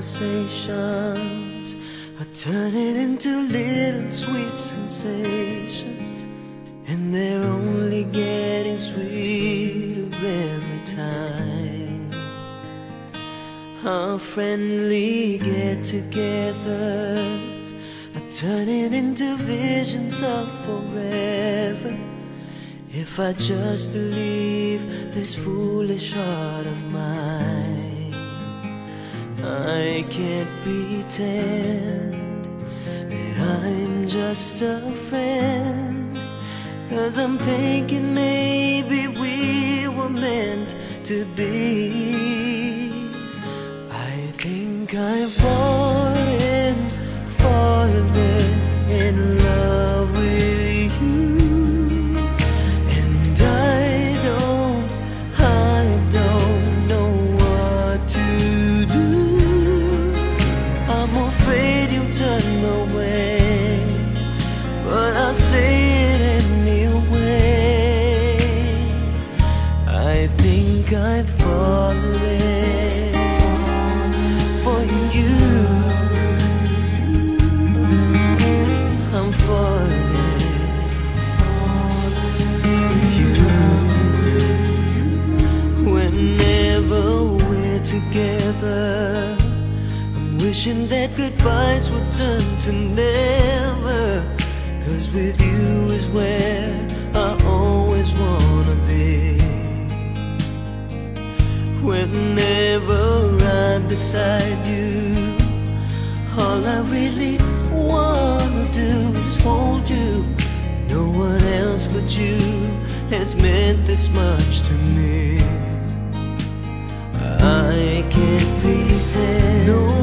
conversations are turning into little sweet sensations, and they're only getting sweeter every time. Our friendly get-togethers are turning into visions of forever. If I just believe this foolish heart of mine, I can't pretend that I'm just a friend. Cause I'm thinking maybe we were meant to be. Wishing that goodbyes would turn to never. Cause with you is where I always wanna be. Whenever I'm beside you, all I really wanna do is hold you. No one else but you has meant this much to me. I can't pretend no,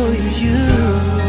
for you.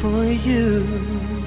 For you.